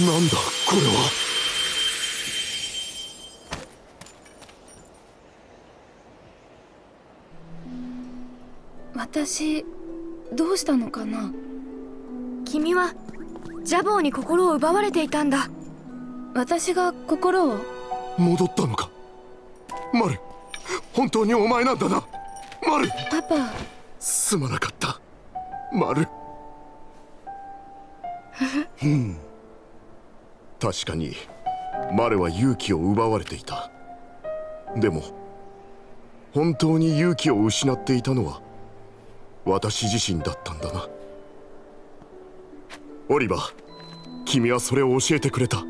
なんだこれは。私どうしたのかな？君はジャボーに心を奪われていたんだ。私が心を？戻ったのか？マル本当にお前なんだな？マル！パパ。すまなかった。マル 確かにマルは勇気を奪われていた。でも本当に勇気を失っていたのは私自身だったんだな。オリバー君はそれを教えてくれた。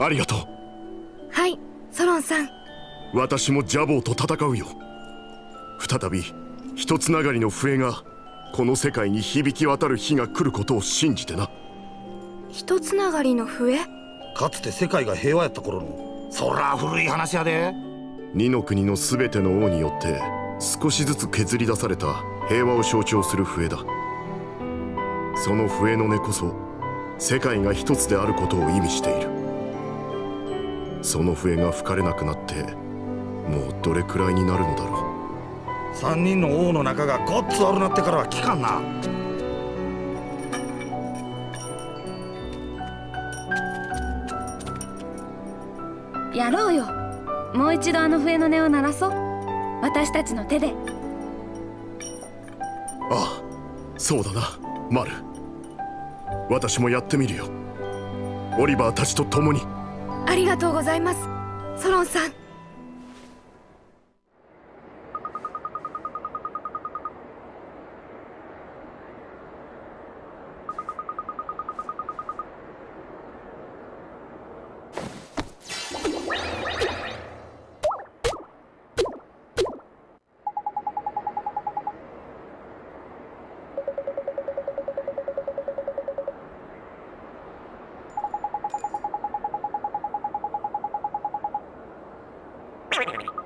ありがとう。はいソロンさん。私もジャボーと戦うよ。再び一つながりの笛がこの世界に響き渡る日が来ることを信じてな一つながりの笛？かつて世界が平和やった頃の。そら古い話やで。二の国の全ての王によって少しずつ削り出された平和を象徴する笛だ。その笛の音こそ世界が一つであることを意味している。その笛が吹かれなくなってもうどれくらいになるのだろう。三人の王の中がごっつ悪なってからは聞かんなやろうよ。もう一度あの笛の音を鳴らそう。私たちの手で。ああそうだな。マル。私もやってみるよ。オリバーたちと共に。ありがとうございます。ソロンさん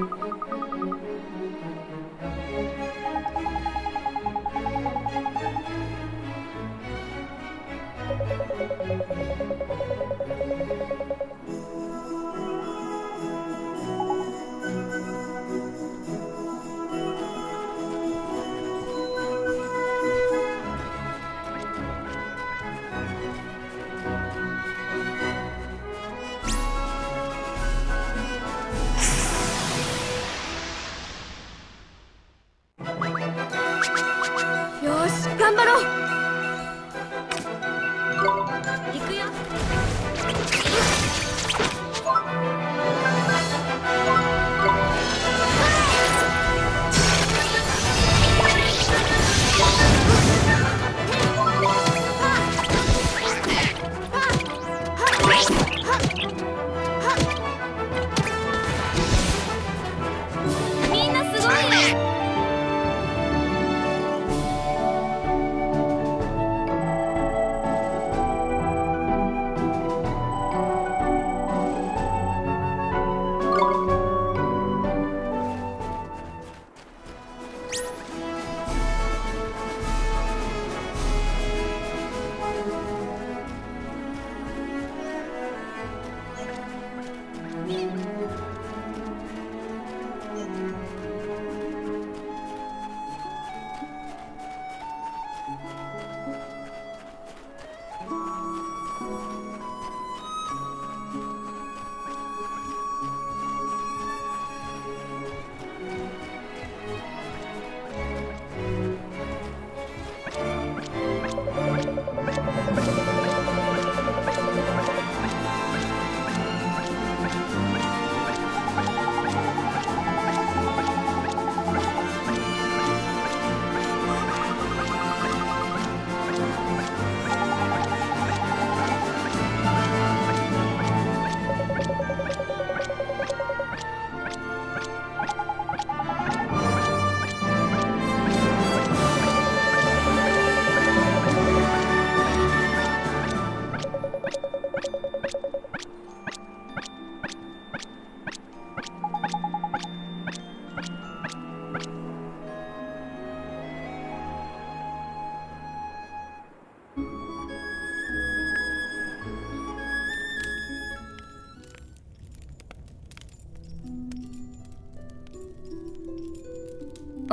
よ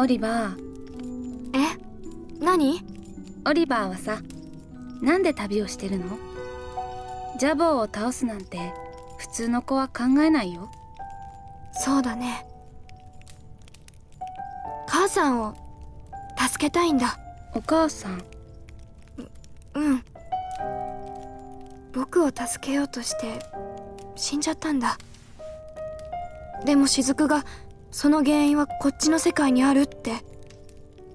リバー。え？何？オリバーはさなんで旅をしてるの？ジャボーを倒すなんて普通の子は考えないよ。そうだね。母さんを助けたいんだ。お母さん。うん。僕を助けようとして死んじゃったんだ。でも雫がその原因はこっちの世界にあるって。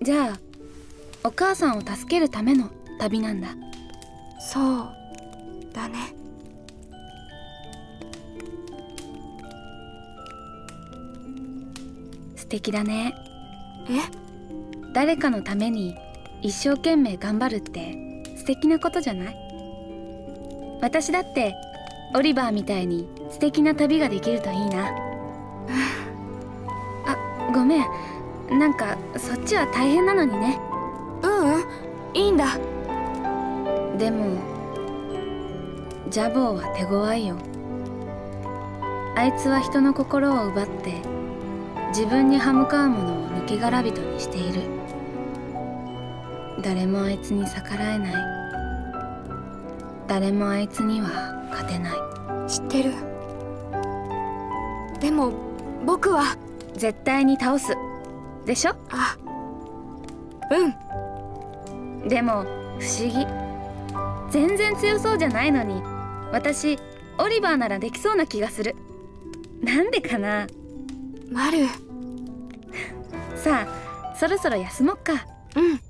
じゃあお母さんを助けるための旅なんだ。そうだね。素敵だね。え？誰かのために一生懸命頑張るって素敵なことじゃない？私だってオリバーみたいに素敵な旅ができるといいな。あ ごめん。なんかそっちは大変なのにね。うんうん。いいんだ。でもジャボーは手強いよ。あいつは人の心を奪って自分に歯向かうものを抜け殻人にしている。誰もあいつに逆らえない。誰もあいつには勝てない。知ってる。でも僕は絶対に倒す。でしょ？あうん。でも不思議。全然強そうじゃないのに私オリバーならできそうな気がする。なんでかな？マル。さあそろそろ休もっか。うん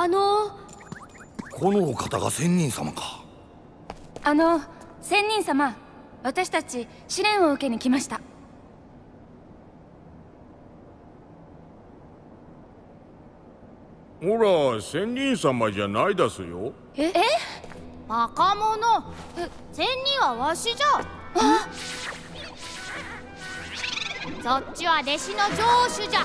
あの。このお方が仙人様か。あの仙人様私たち試練を受けに来ました。ほら仙人様じゃないだすよ。え？バカ者。え？仙人はわしじゃ。そっちは弟子の城主じゃ